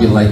You like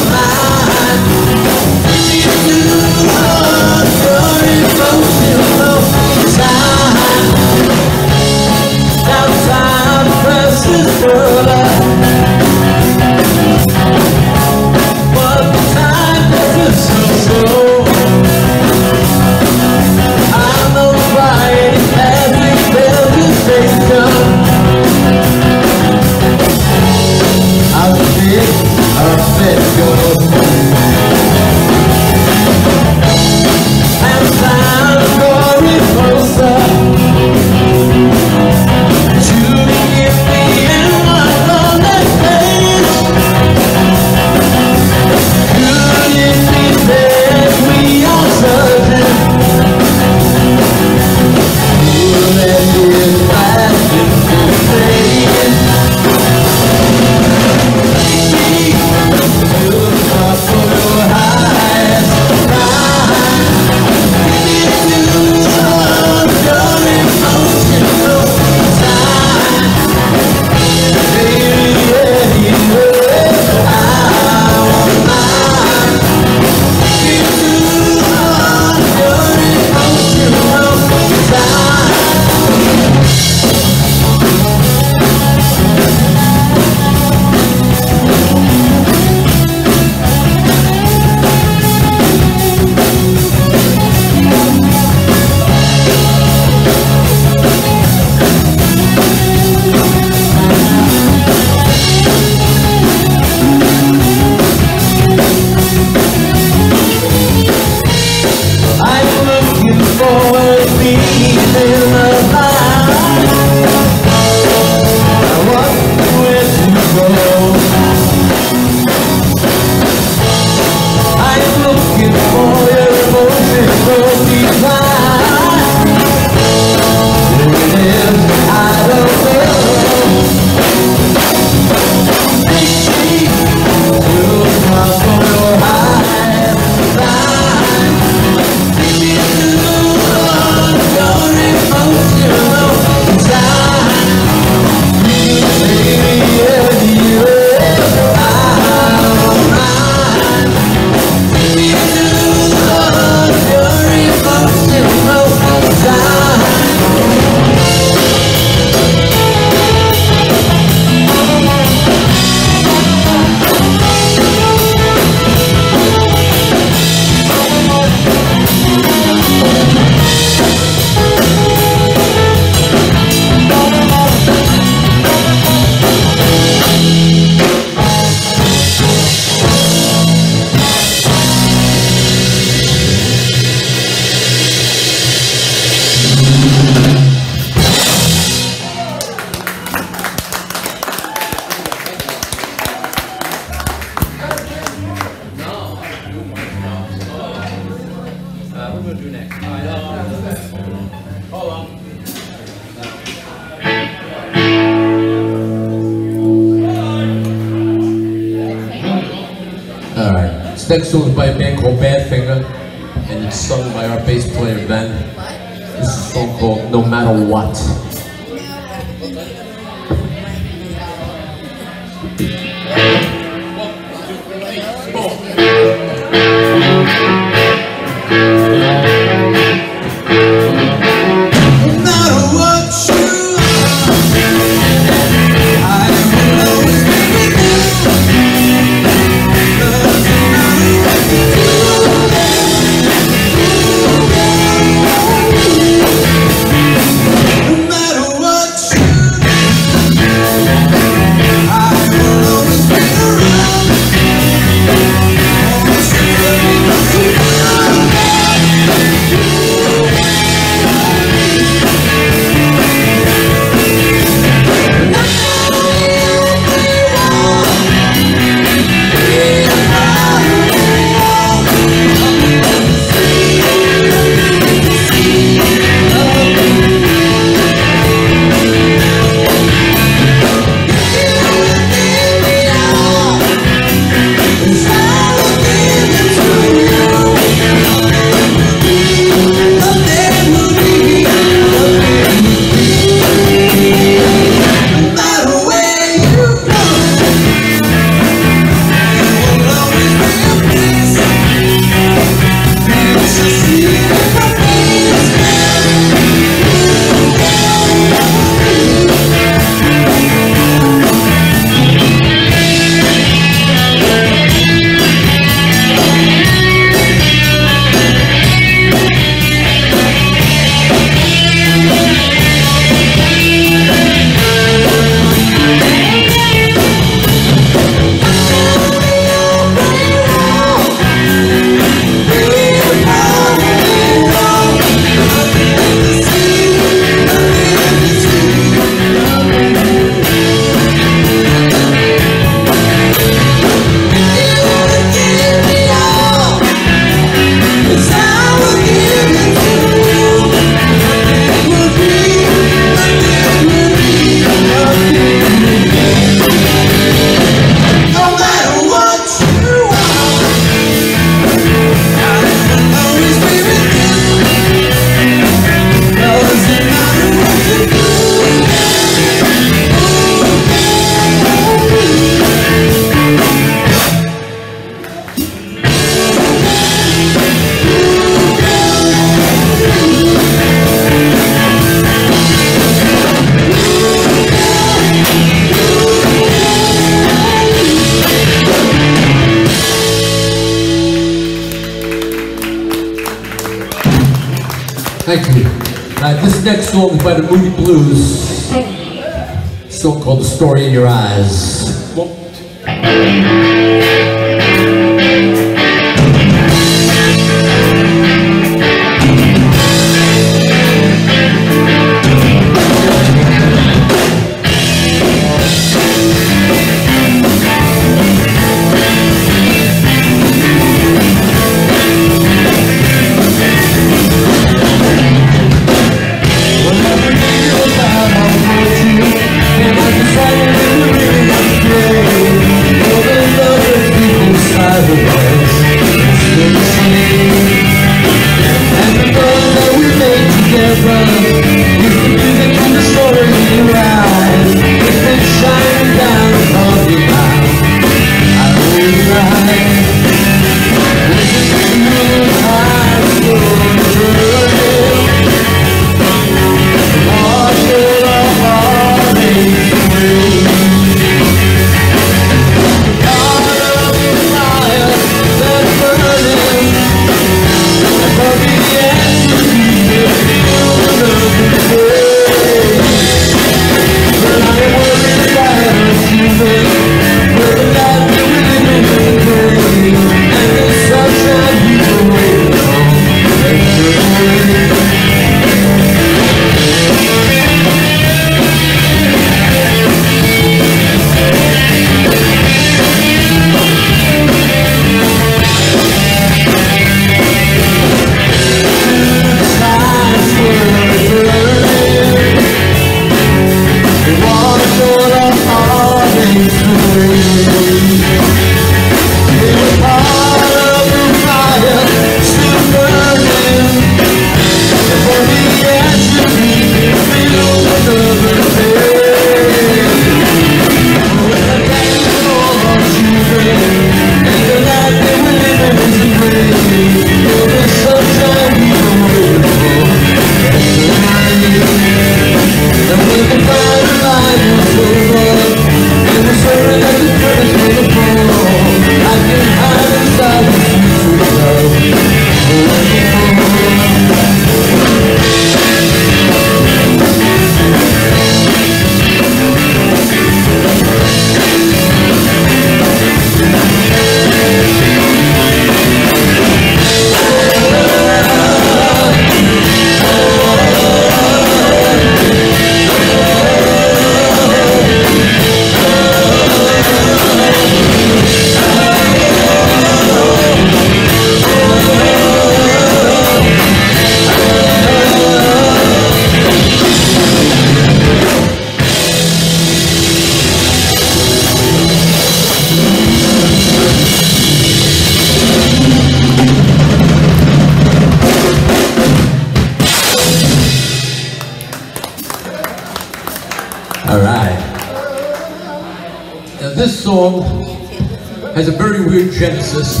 genesis.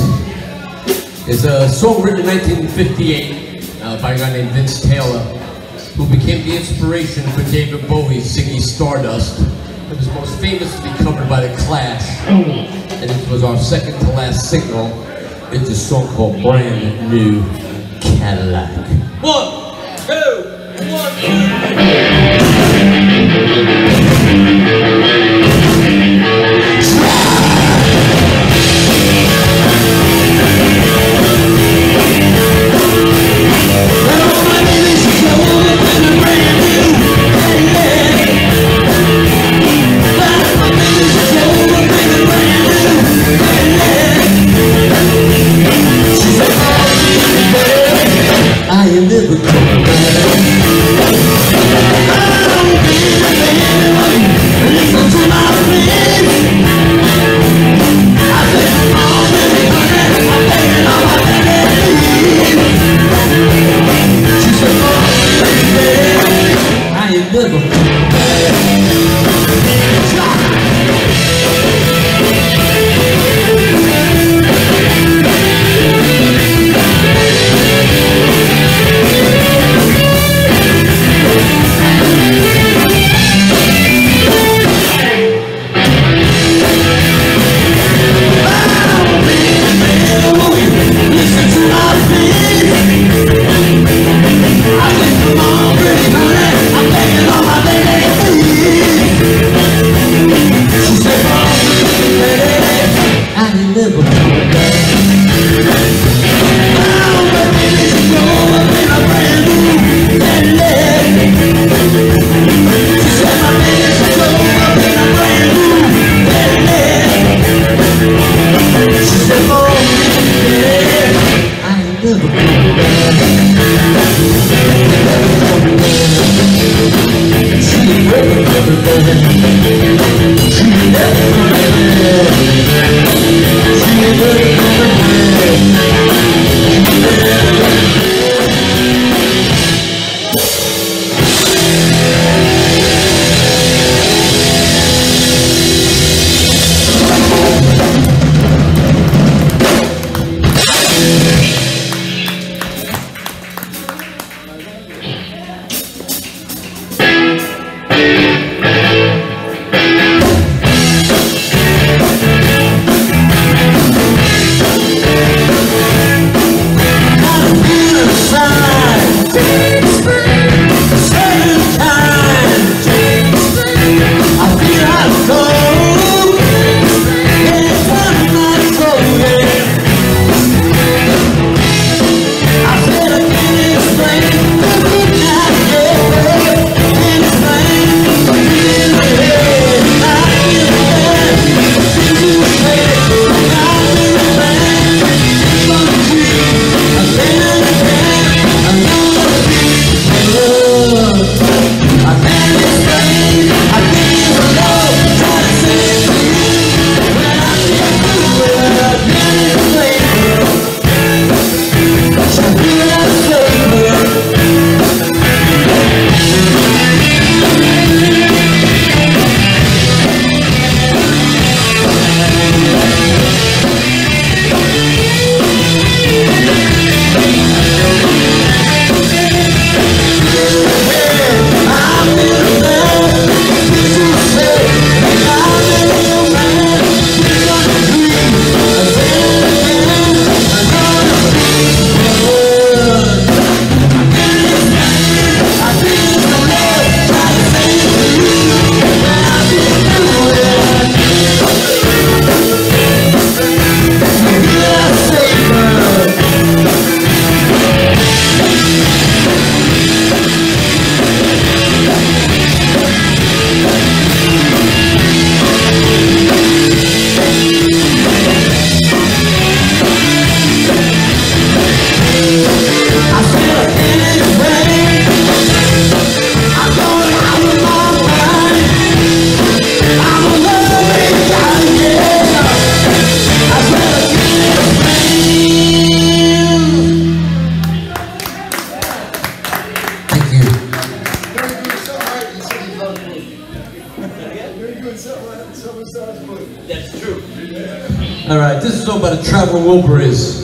It's a song written in 1958 uh, by a guy named Vince Taylor, who became the inspiration for David Bowie's Ziggy Stardust. It was most famously covered by The Clash, and it was our second to last single. It's a song called Brand New is about a traveling Wilburys. Well,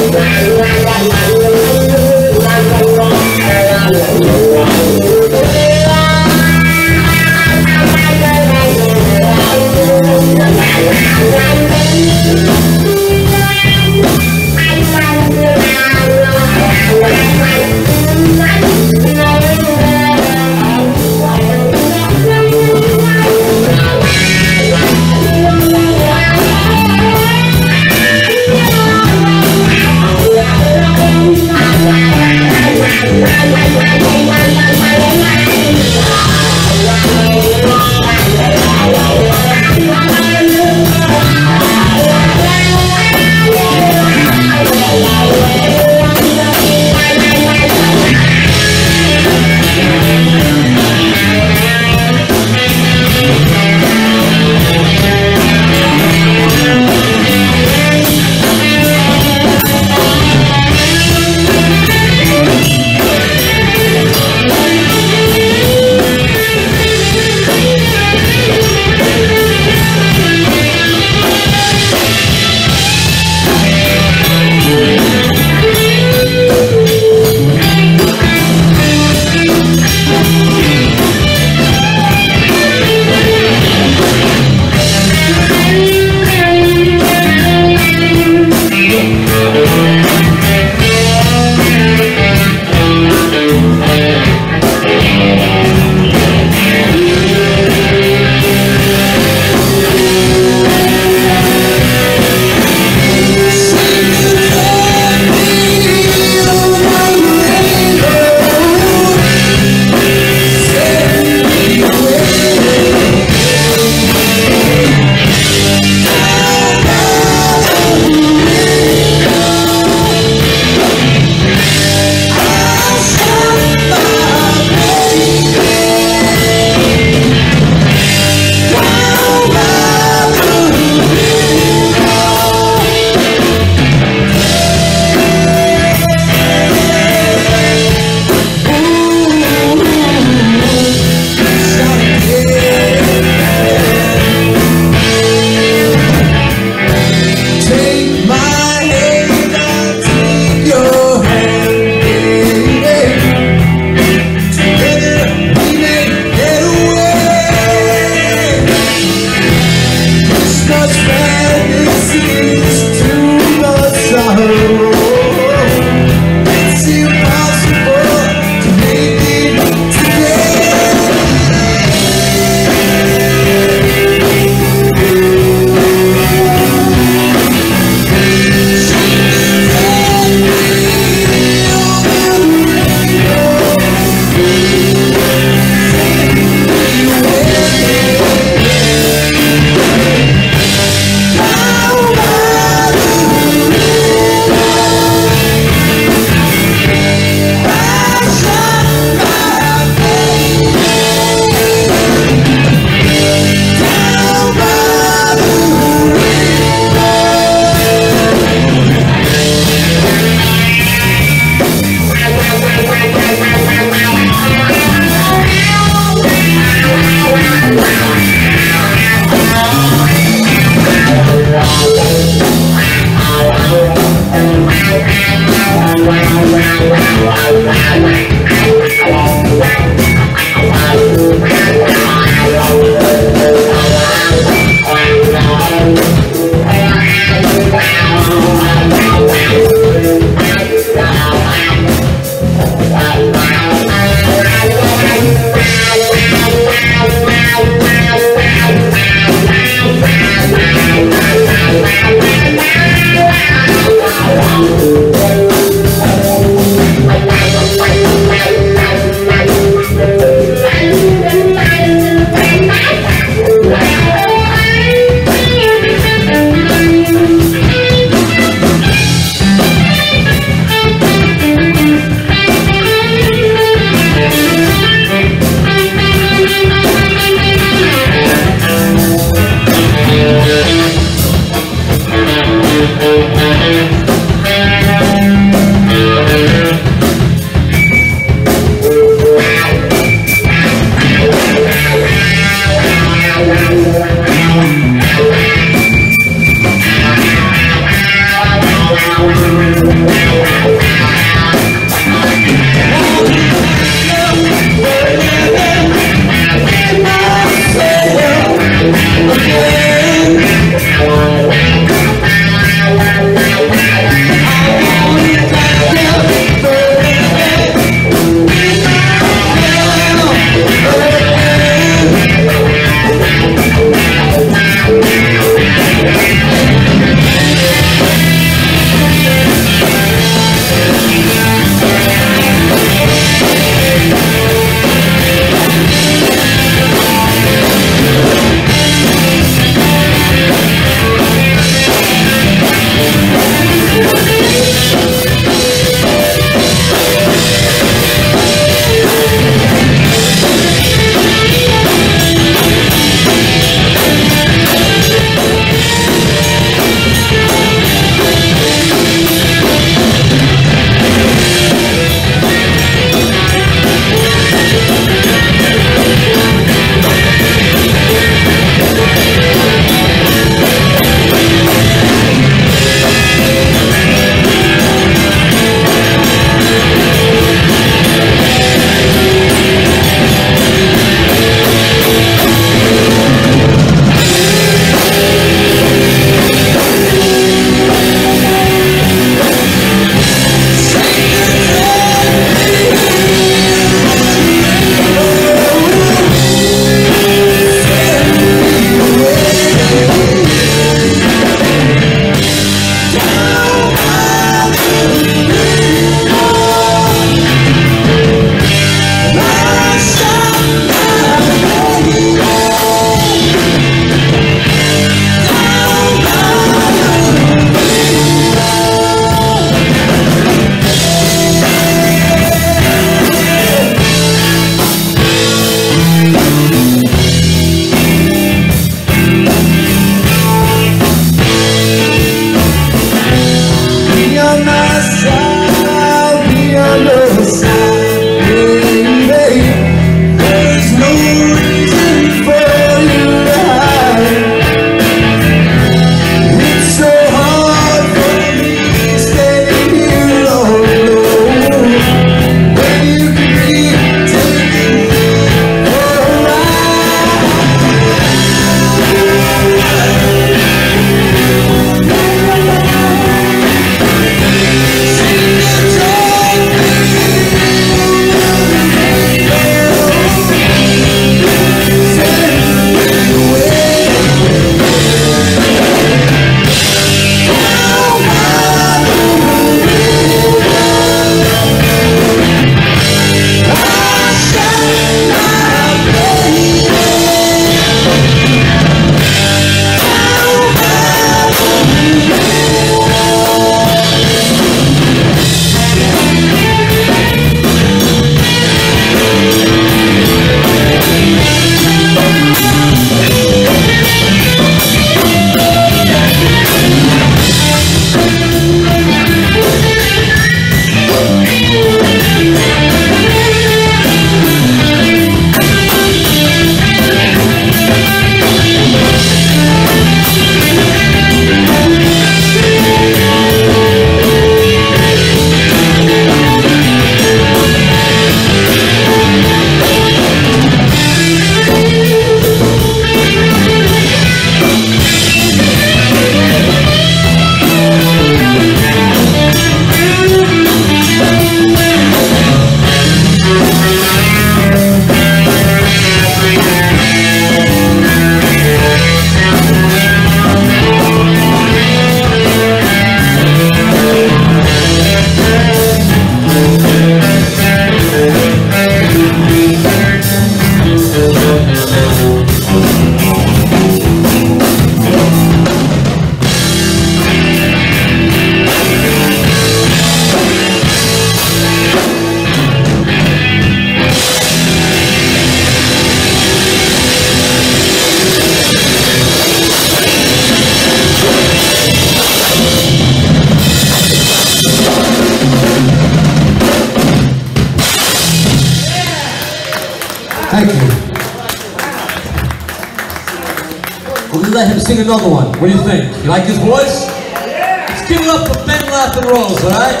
What do you think? You like his voice? Let's give it up for Ben Laugh Rose, alright?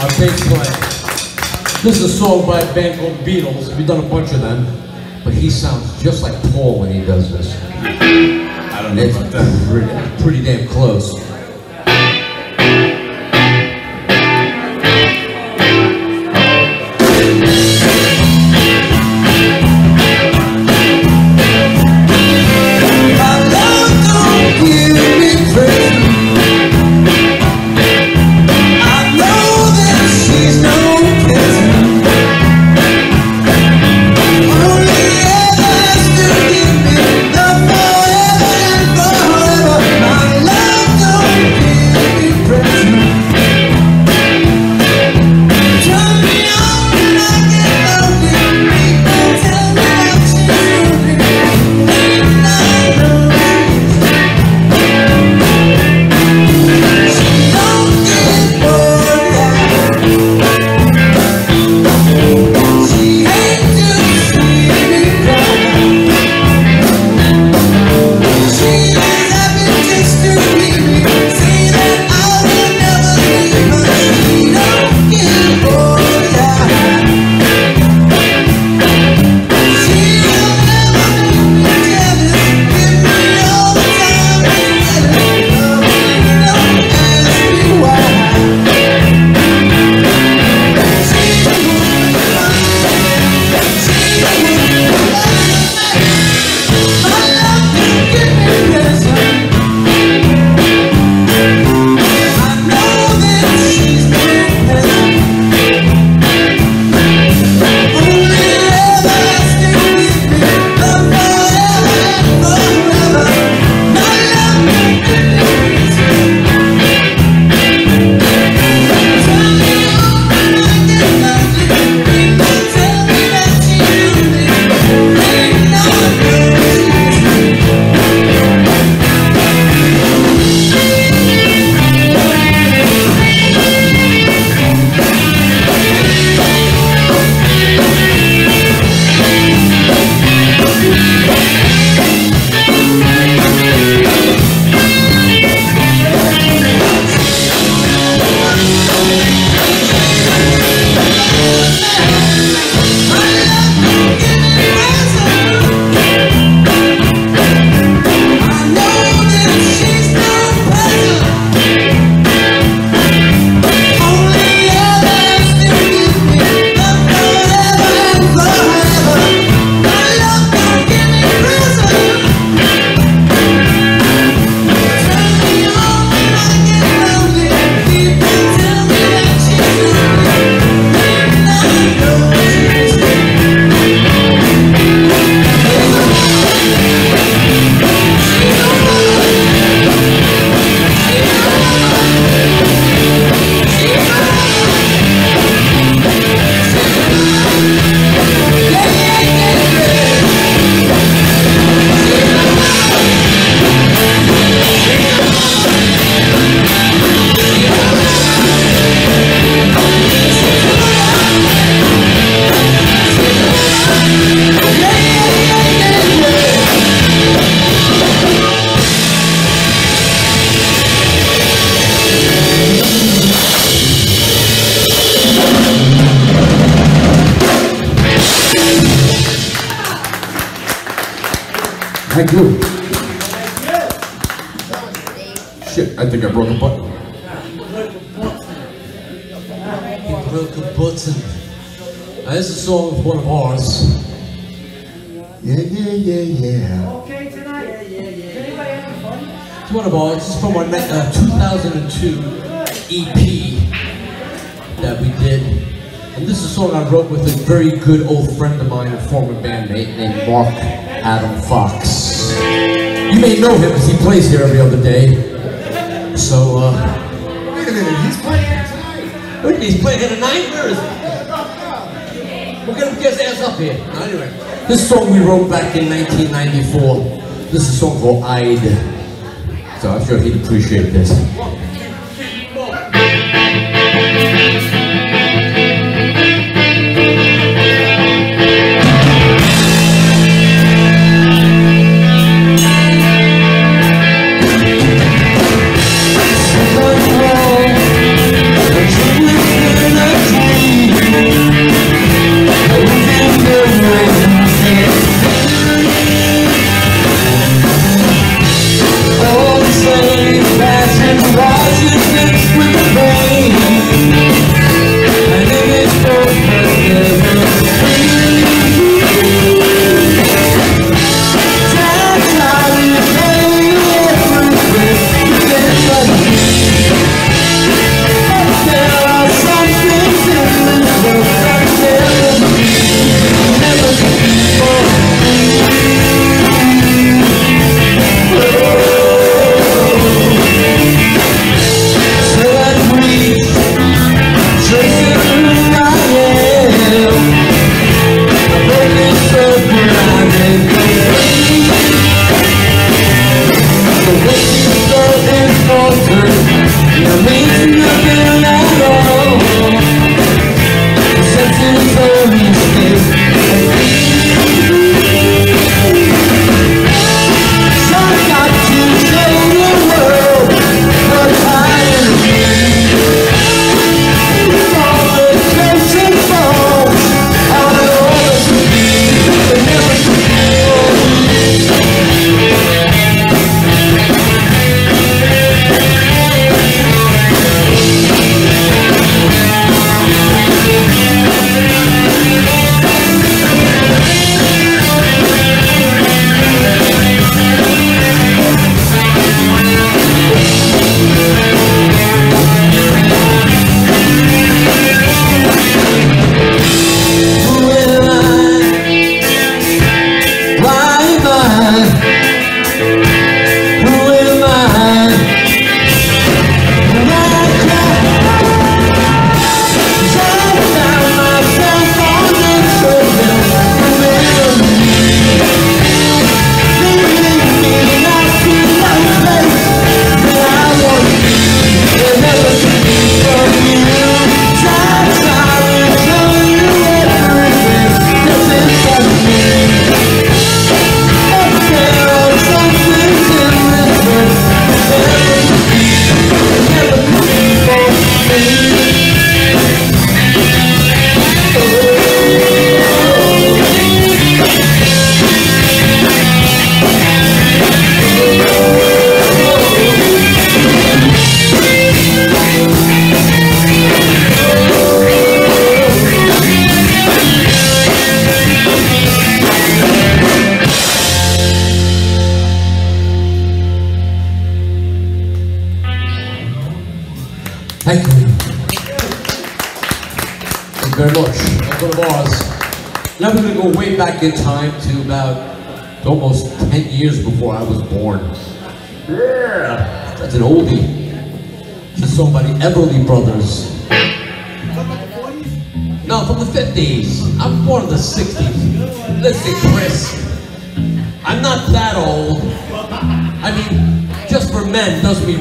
Our bass player. This is a song by a band called Beatles. We've done a bunch of them. But he sounds just like Paul when he does this. I don't know It's about that. pretty, pretty damn close. 2002 EP that we did. And this is a song I wrote with a very good old friend of mine, a former bandmate named Mark Adam Fox. You may know him because he plays here every other day. So, uh, Wait a minute, he's playing tonight. wait, he's playing tonight? Where is he? Get him get his ass up here. Now, Anyway, this song we wrote back in 1994. This is a song called I'd. So I'm sure he'd appreciate this.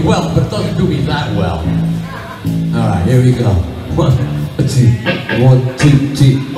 well, but it doesn't do me that well. All right, here we go. One, two, one, two, two.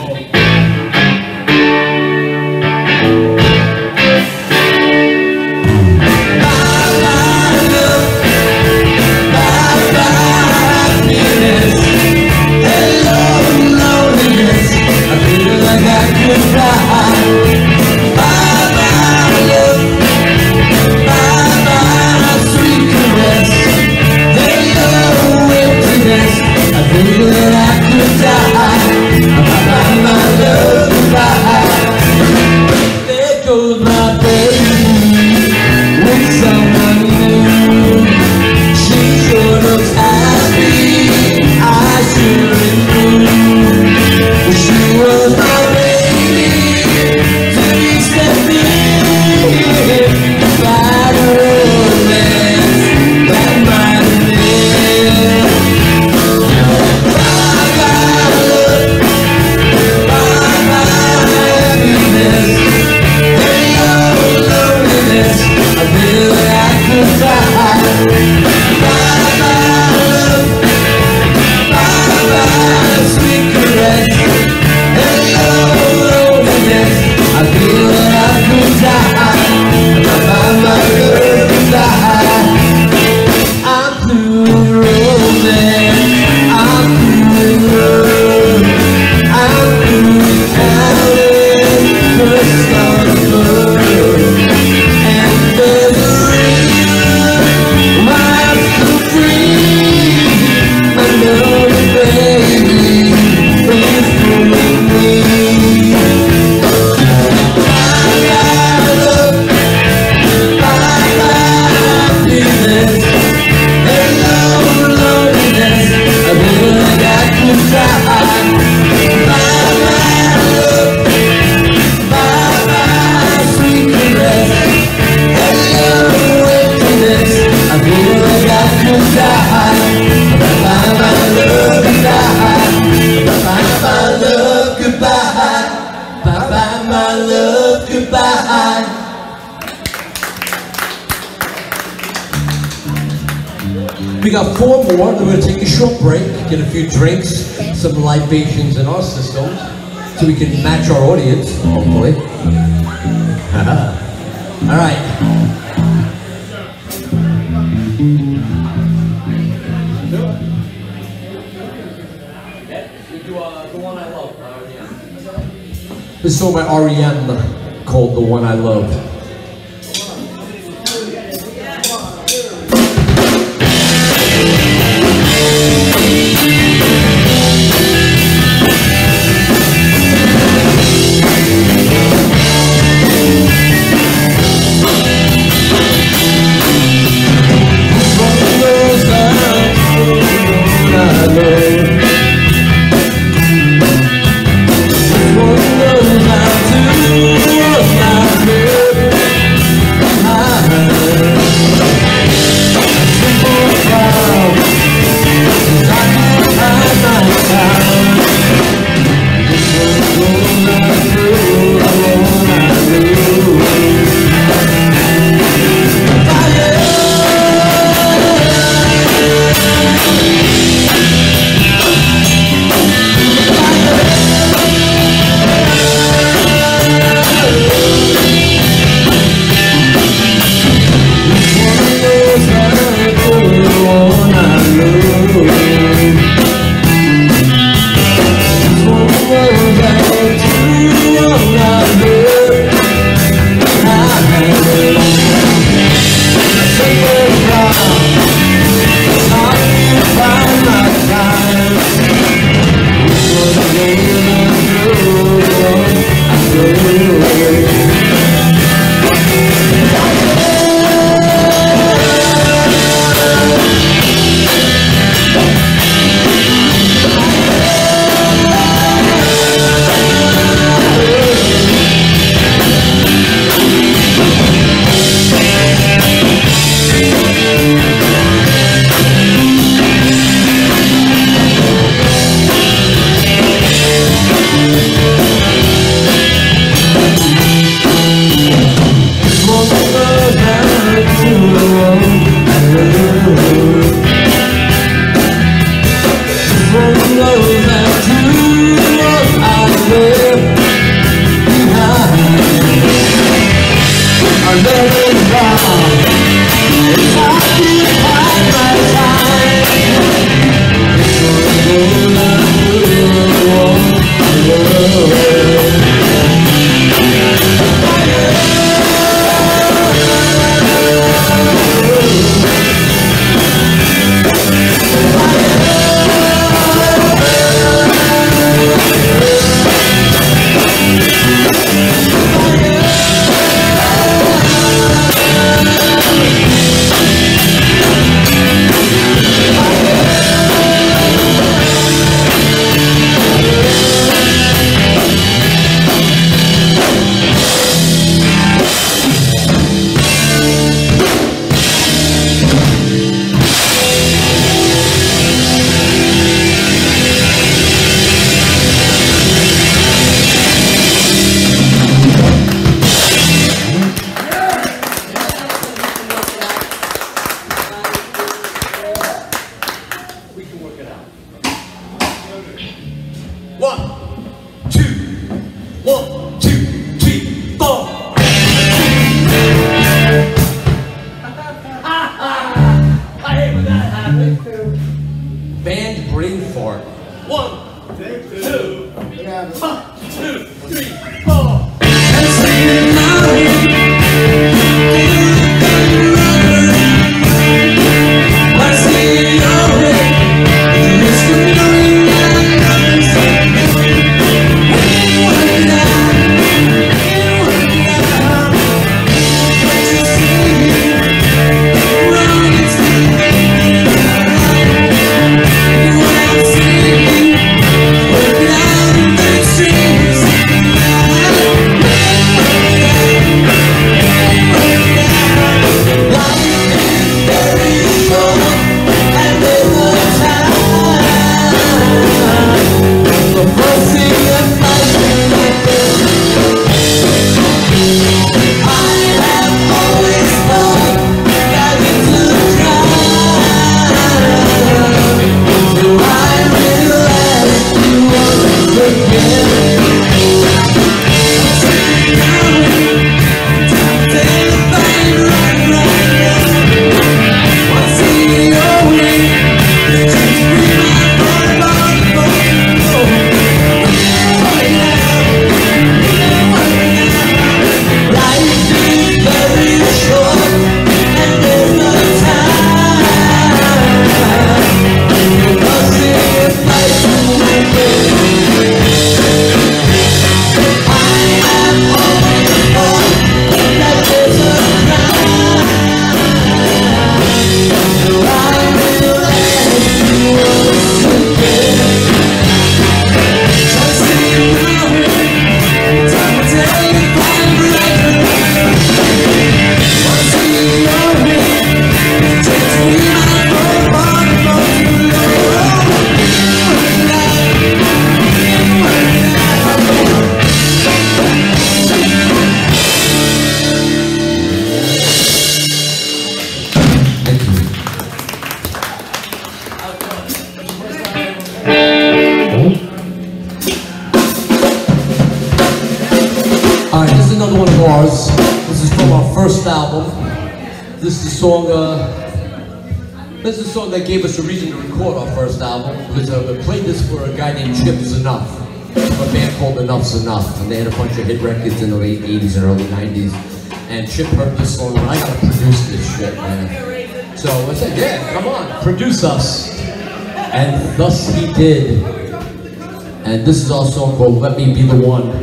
Called Let Me Be the One.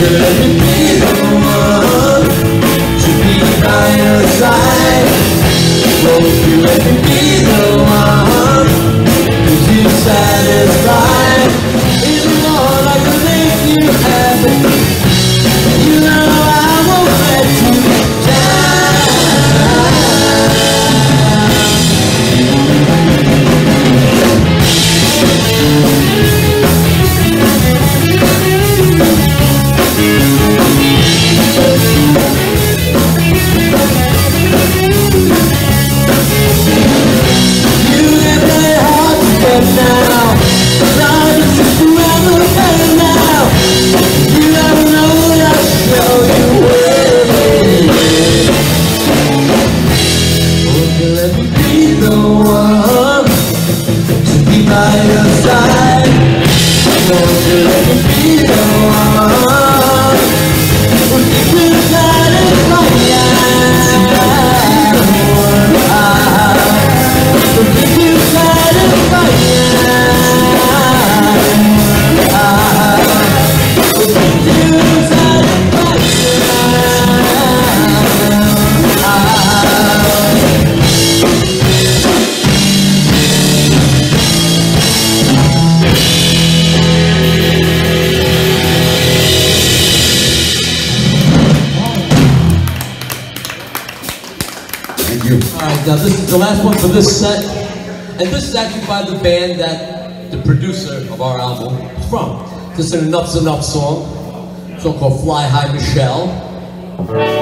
Let me be the one to be by your side. Won't you let me be the set. And this is actually by the band that the producer of our album is from. This is an Enuff Z'Nuff song, song called Fly High Michelle.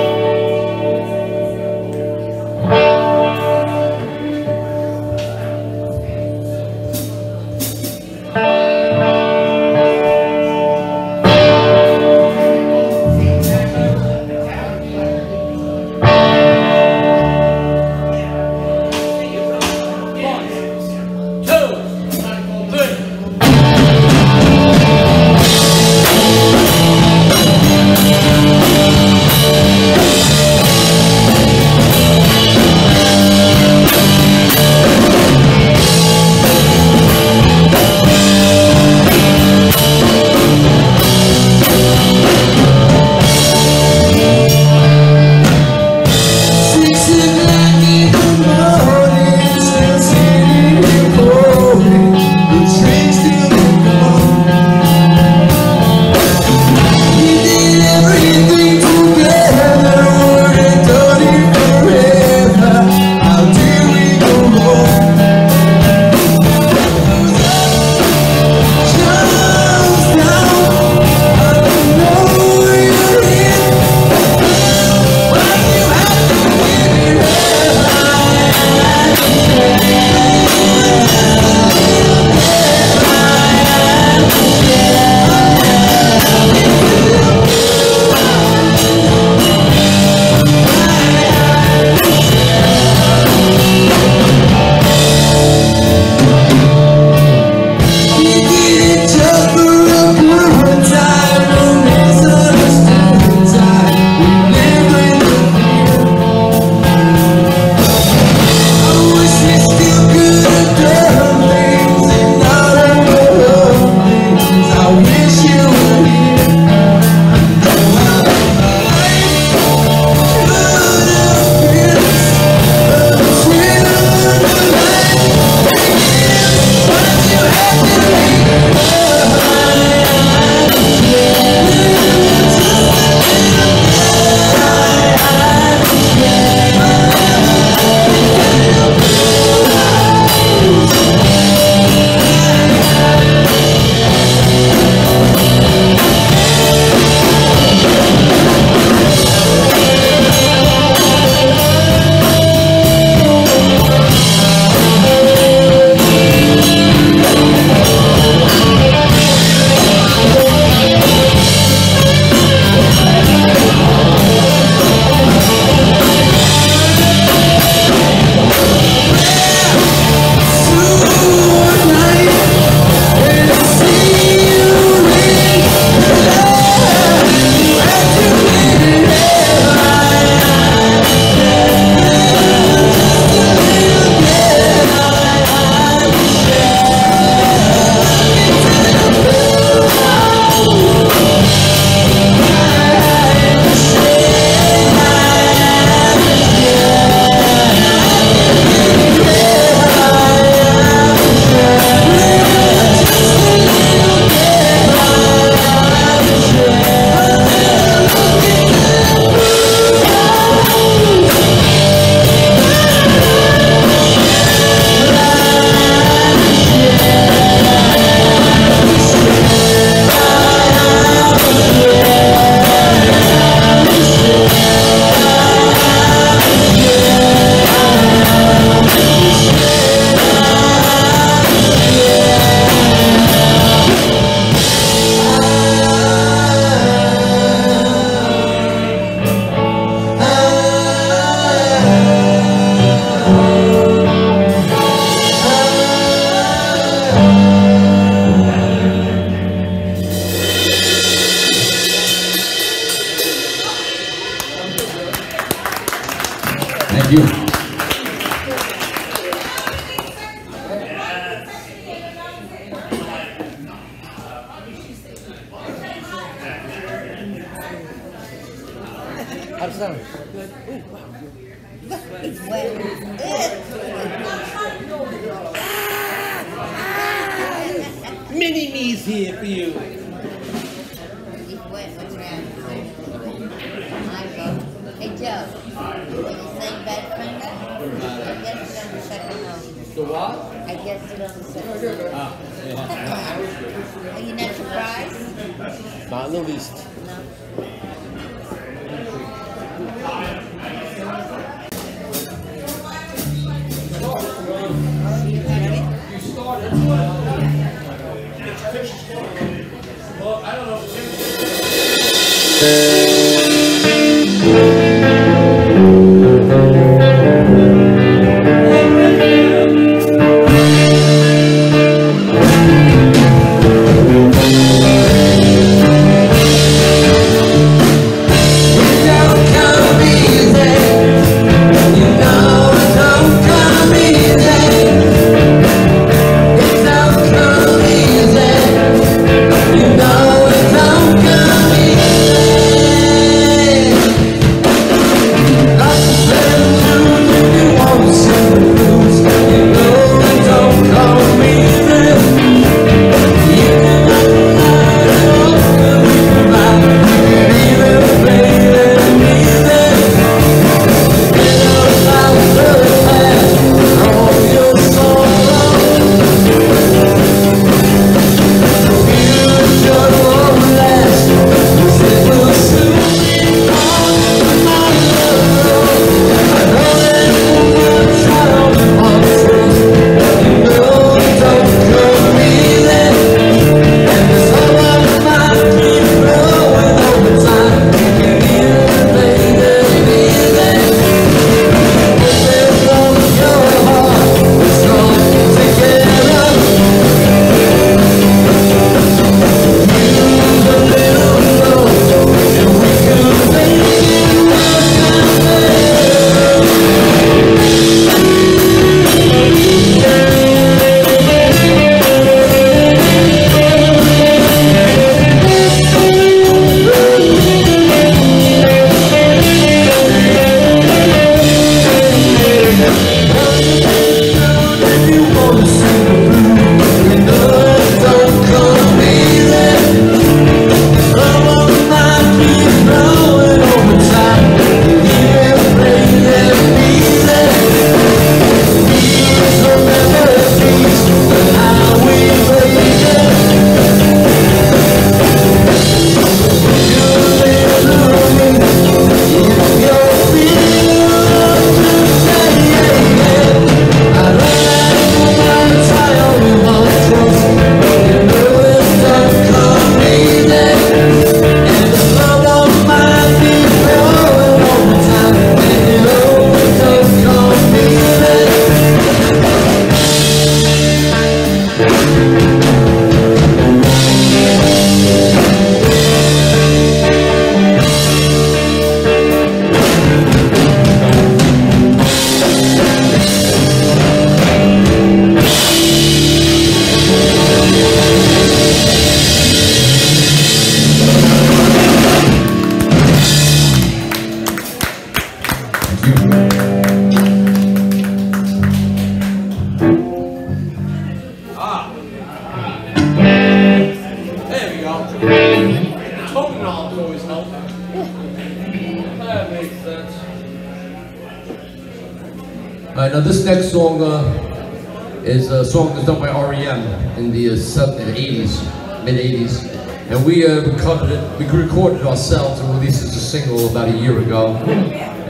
ago.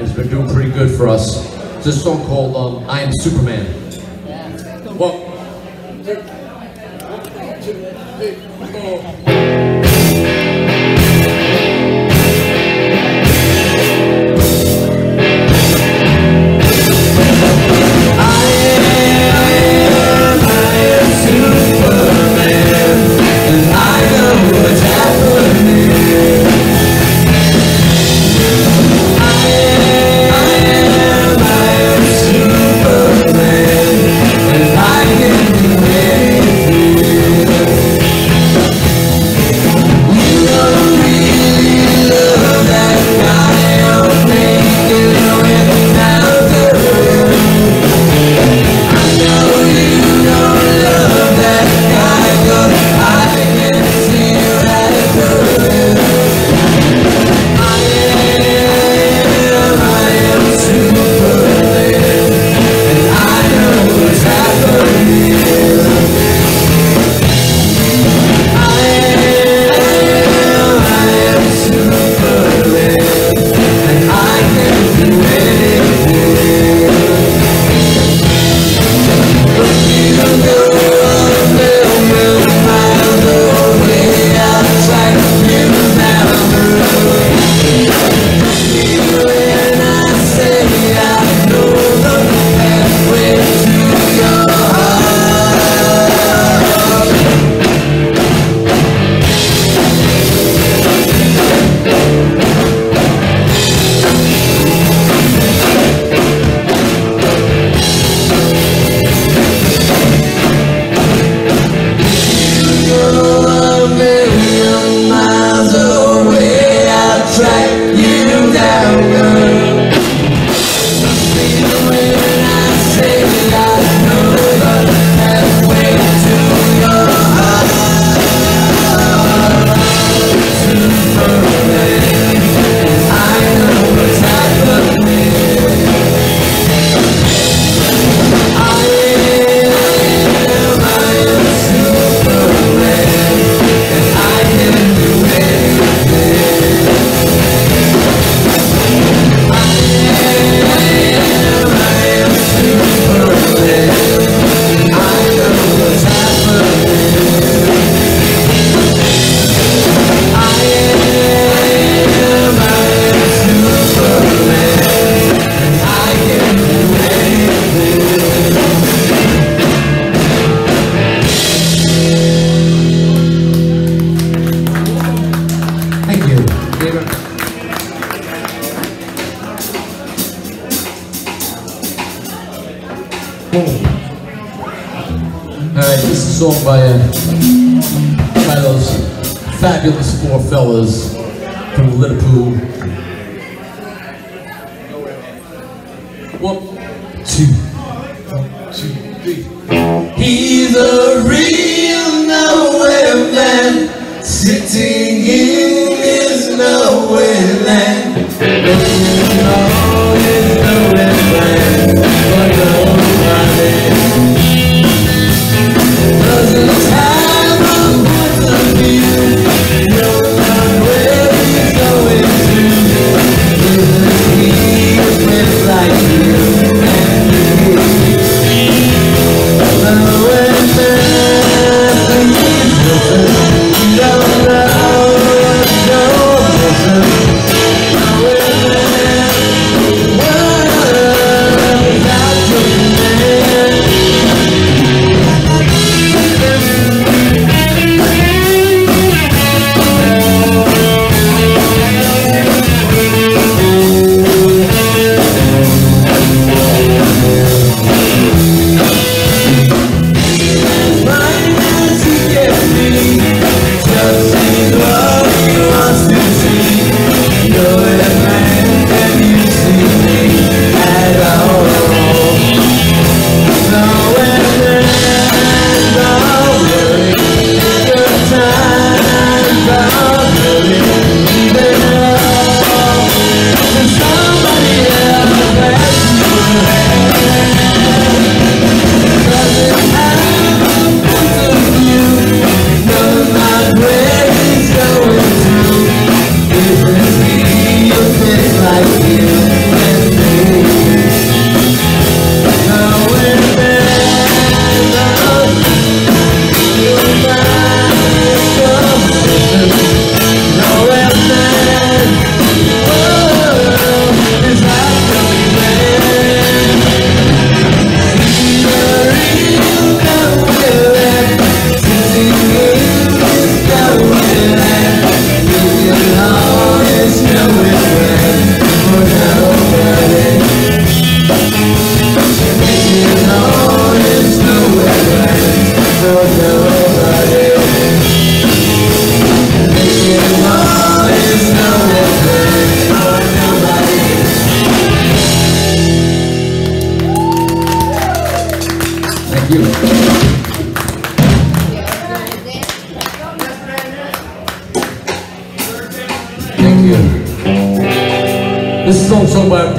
It's been doing pretty good for us. It's a song called um, I Am Superman. Well,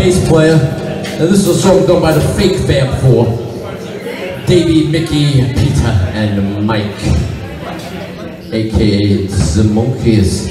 bass player. and this is a song done by the Fake Fab Four. Davey, Mickey, Peter, and Mike. AKA the Monkees.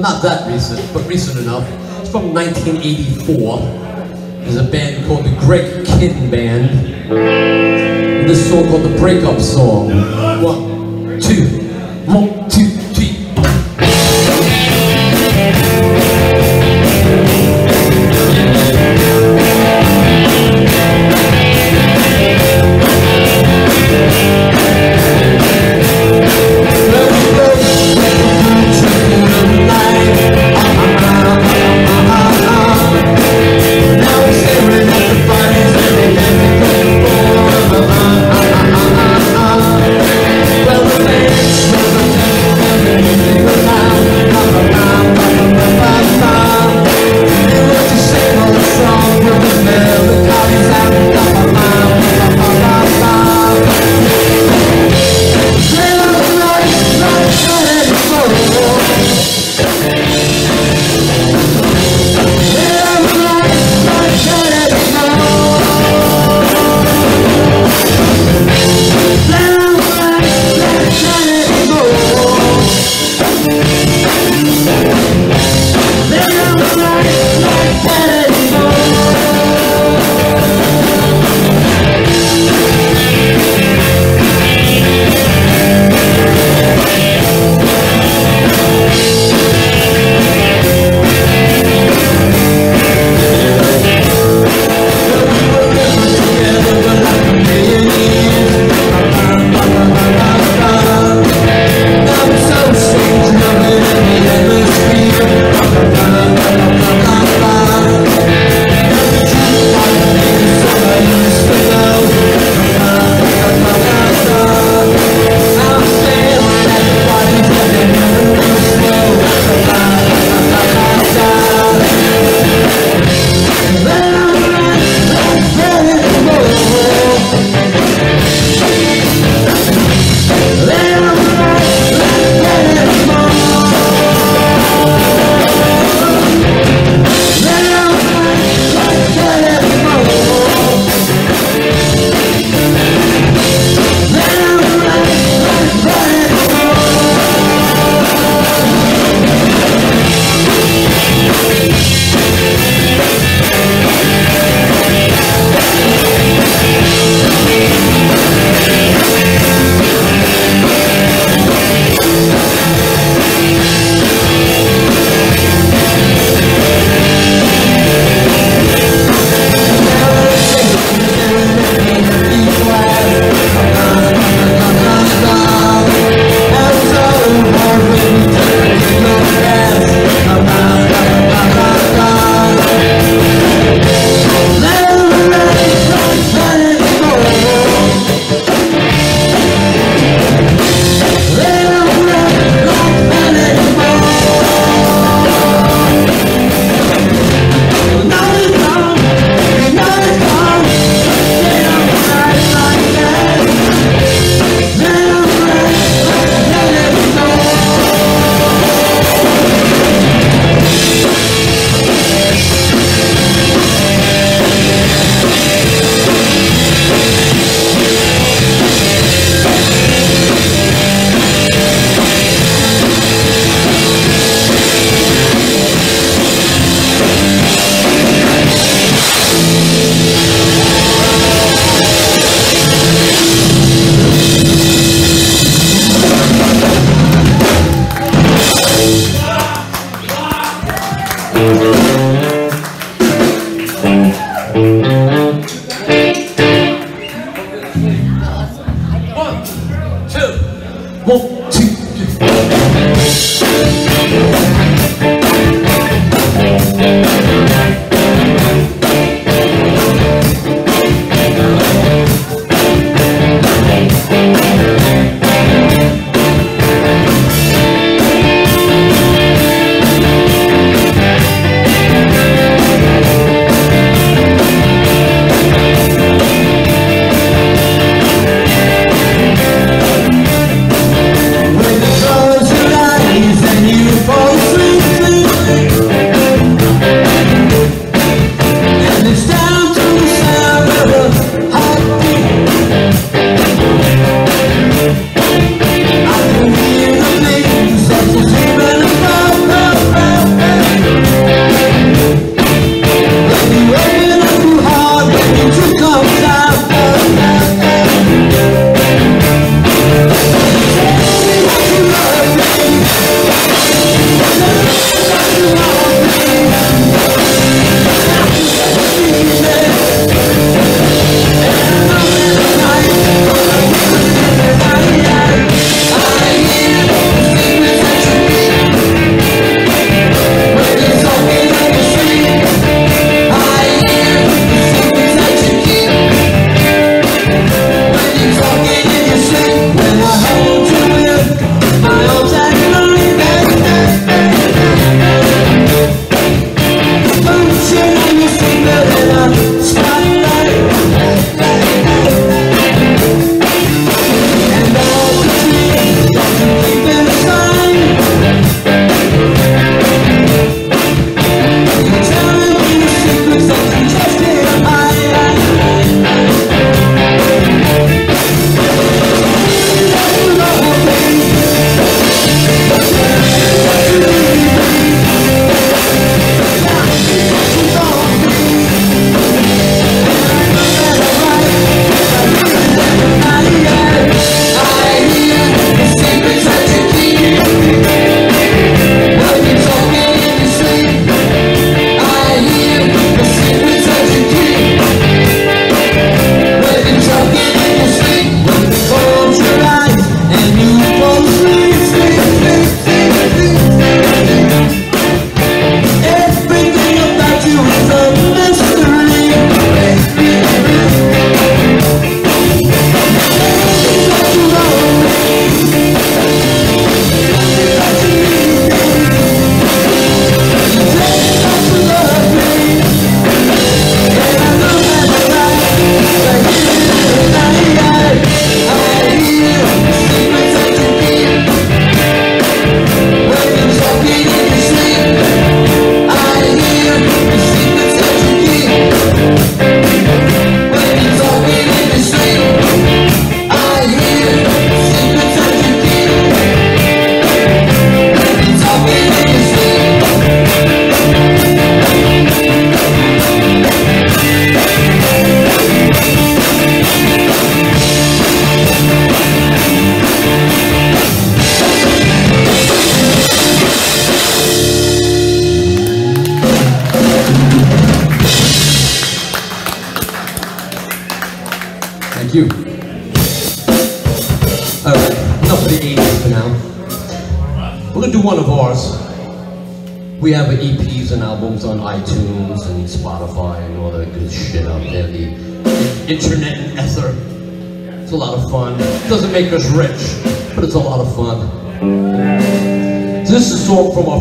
Not that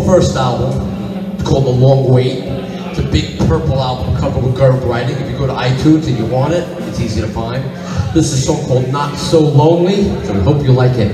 first album called The Long Wait. It's a big purple album covered with Gerb writing. If you go to iTunes and you want it, it's easy to find. This is a song called Not So Lonely, so we hope you like it.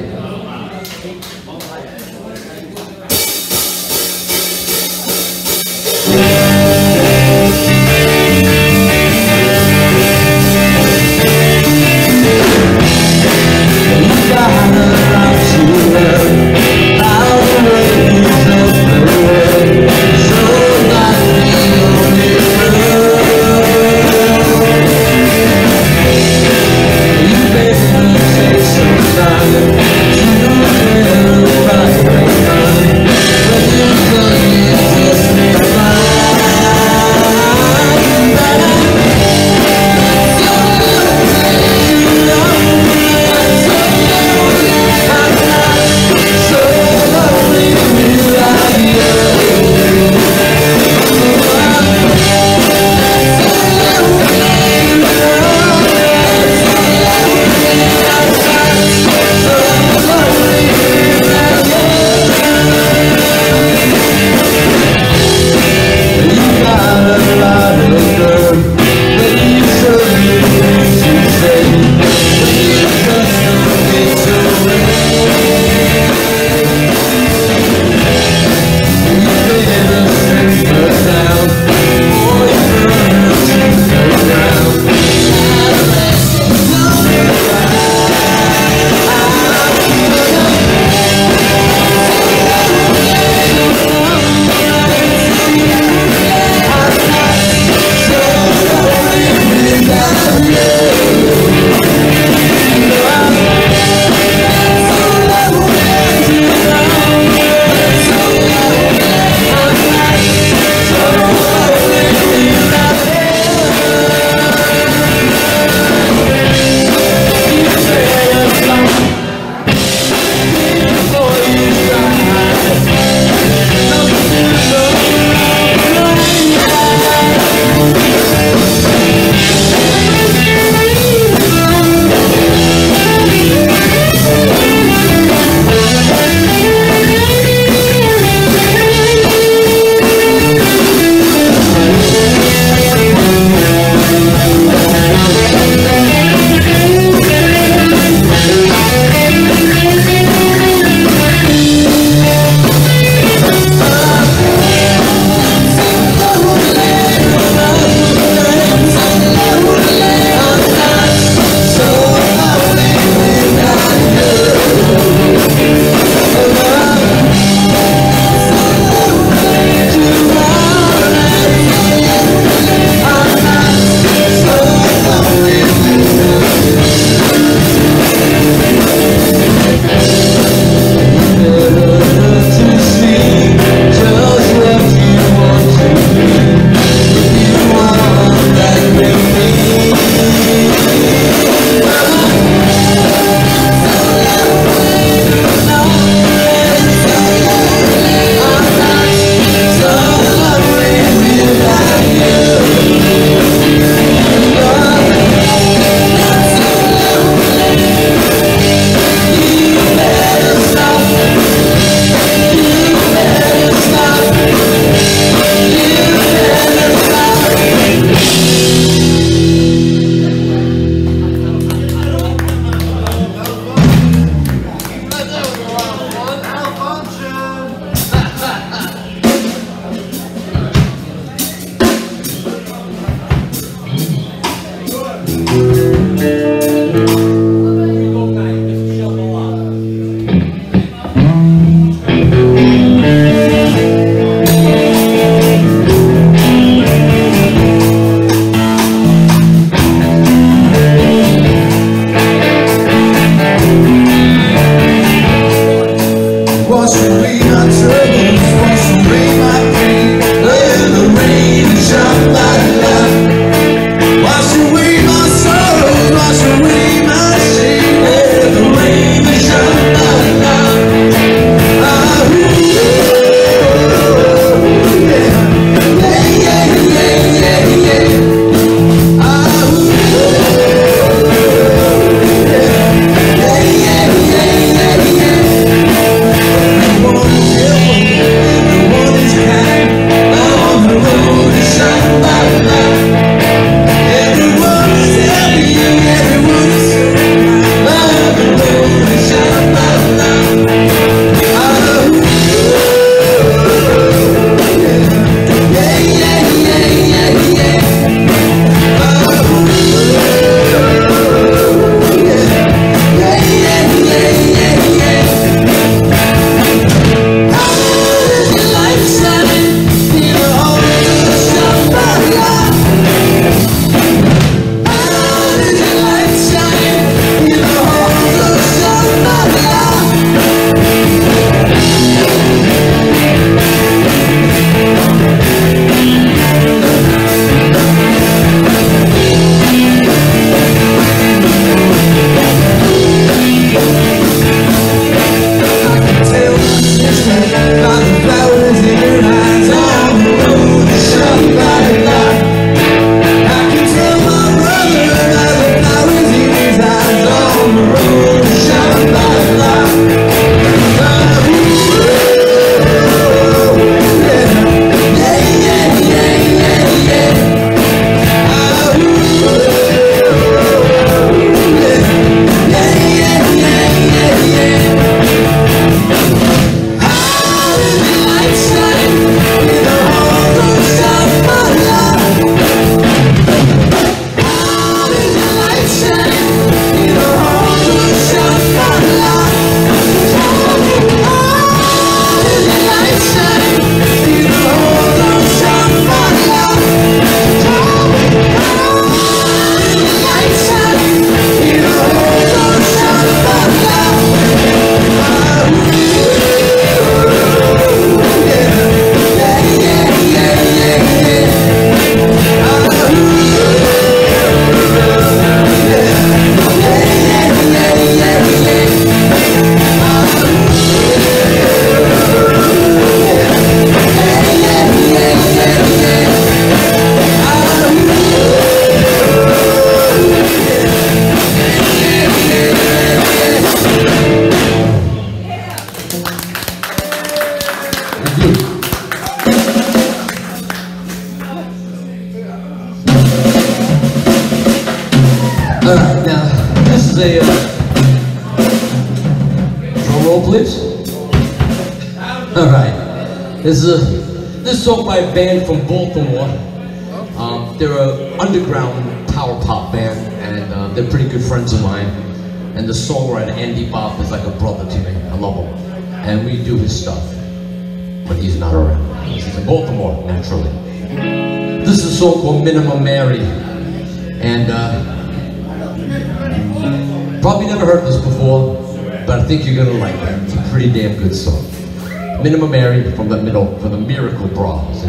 Minimum Mary from the middle for the Myracle Brah. Is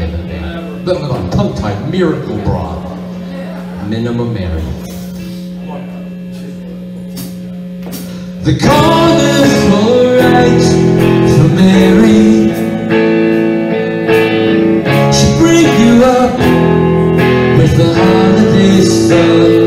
the on, tongue tied Myracle Brah. Minimum Mary. The corner's alright for Mary. She'll bring you up with the holiday sun.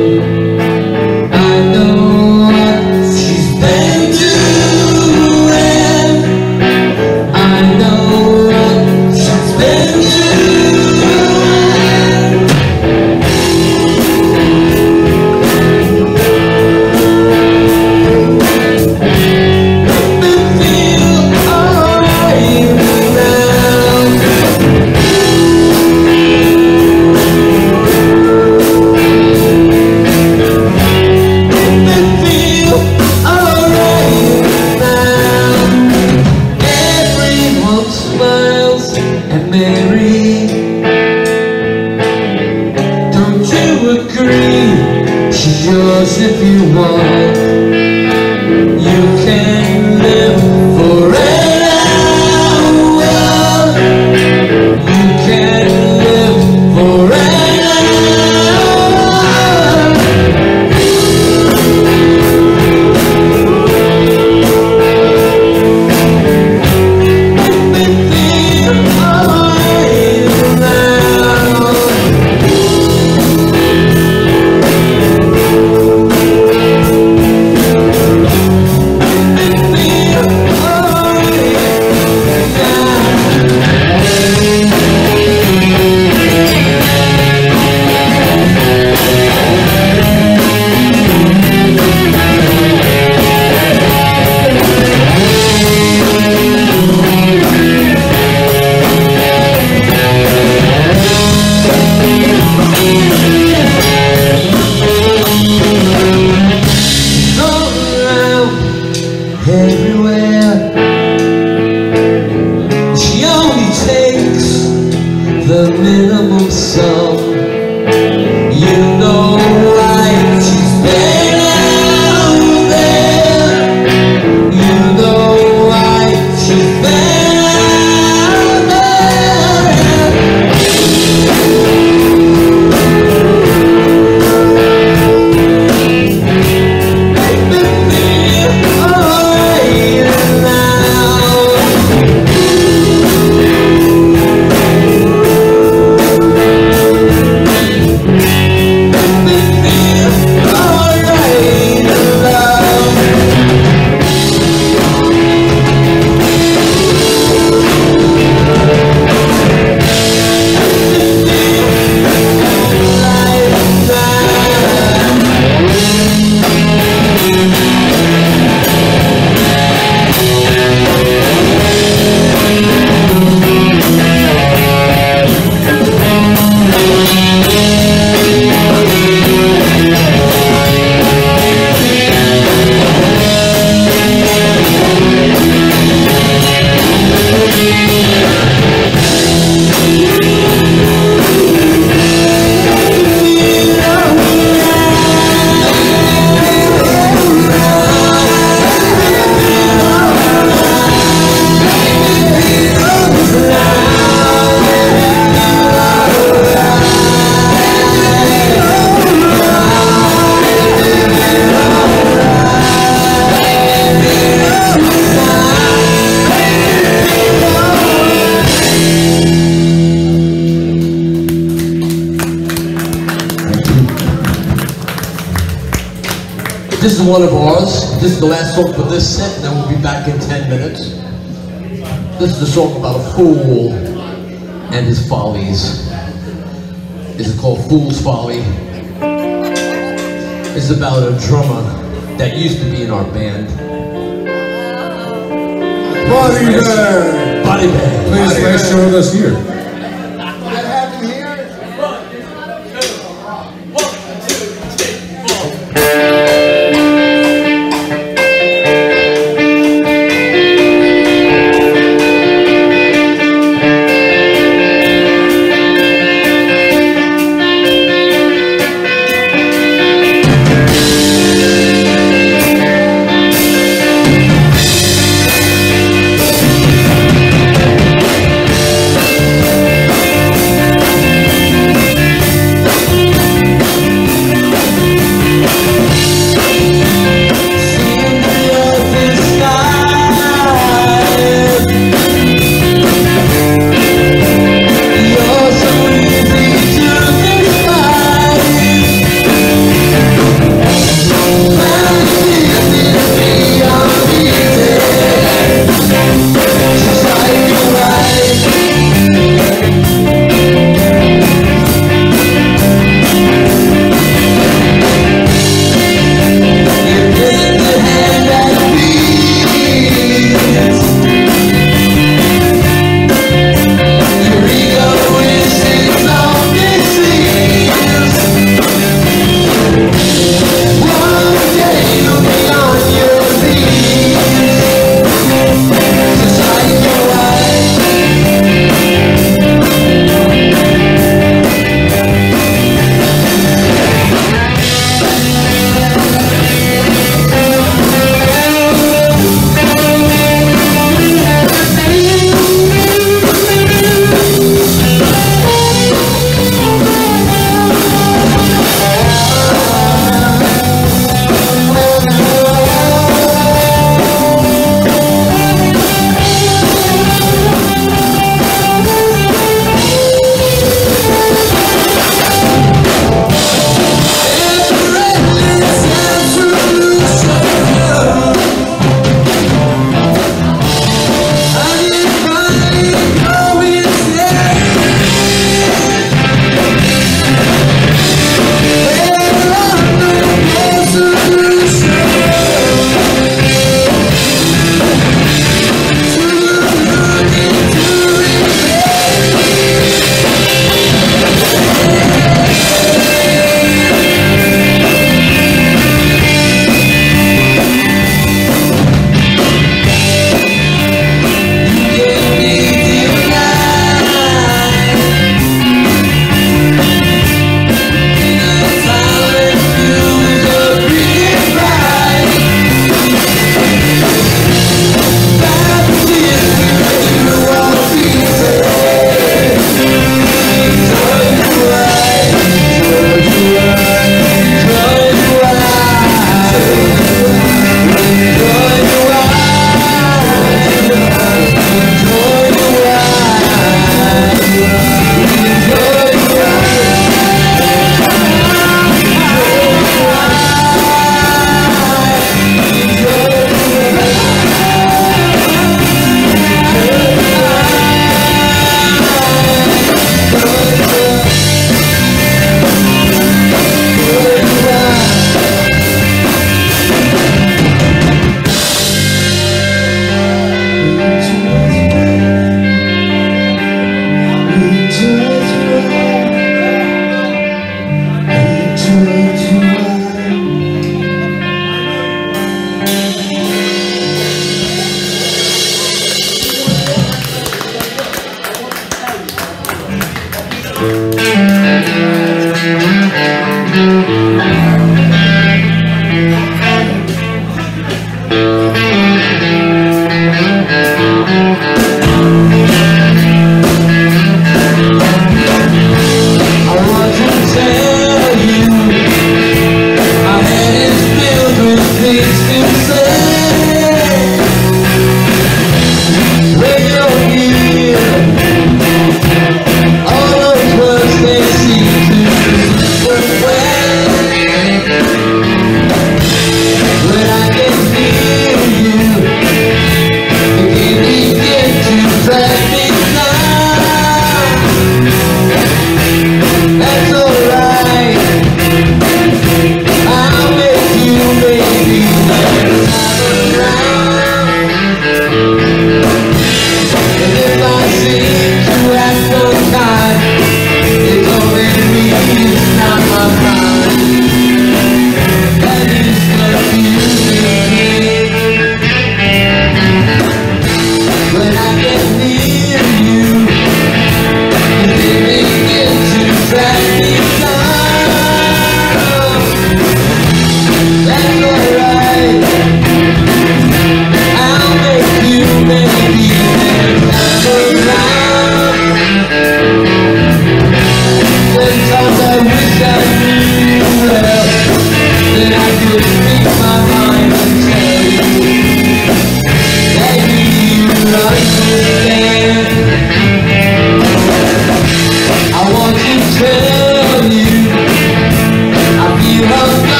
This is a song about a fool and his follies. This is called Fool's Folly. It's about a drummer that used to be in our band. Body bag. Body Bag. Please, let's show this here.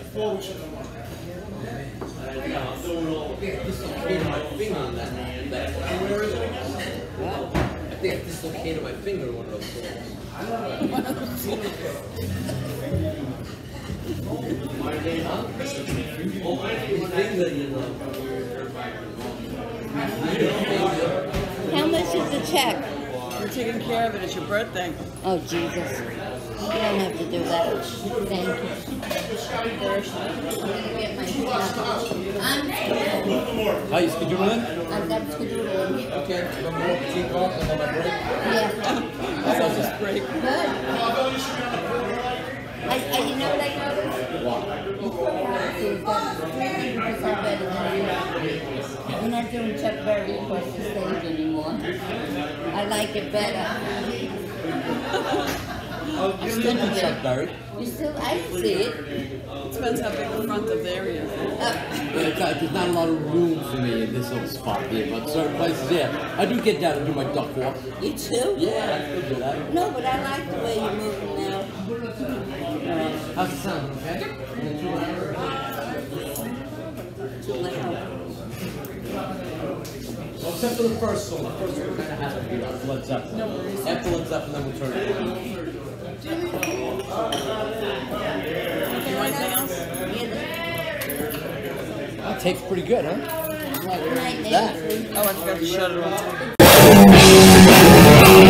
I think I dislocated my finger in one of those falls. These things that you love. How much is the check? We're taking care of it. It's your birthday. Oh, Jesus. You don't have to do that. Thank you. I'm gonna get my stuff. I'm, How you scheduling? I've got skedoodle. Okay, one more tea cup and then a break. Yeah. That's all just break. Good. I, I, you know what I noticed? What? You've got three percent better than you. We're not doing Chuck Berry the stage anymore. I like it better. You still do Chuck Berry? You still, I see it. Depends how big the front of the area is. Uh, There's not, there's not a lot of room for me in this little spot here, but certain places, yeah. I do get down and do my duck walk. you too? Yeah, I still do that. No, but I like the way you're moving now. How's it sound, okay? Too loud. Well, except for the first one. The first one kind of has to be like Led Zeppelin. After Led Zeppelin, then we'll turn it on. You want anything else? That tastes pretty good, huh? Good That. Oh, I forgot to shut it off.